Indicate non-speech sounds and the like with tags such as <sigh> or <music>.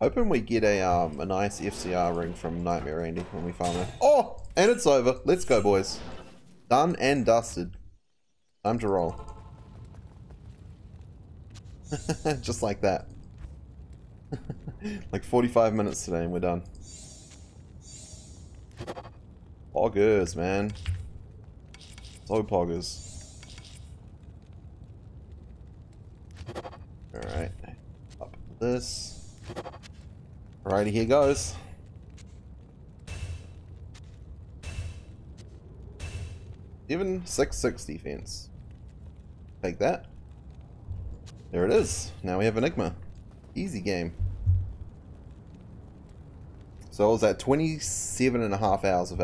Hoping we get a um a nice FCR ring from Nightmare Andy when we farm it. Oh, and it's over. Let's go, boys. Done and dusted. Time to roll. <laughs> Just like that. <laughs> like 45 minutes today and we're done. Poggers, man. So poggers. Alright. Up this. Alrighty, here goes. Even 6-6 defense. Take that. There it is. Now we have Enigma. Easy game. So I was at 27 and a half hours of